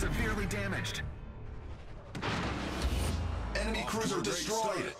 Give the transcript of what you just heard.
Severely damaged. Enemy cruiser destroyed.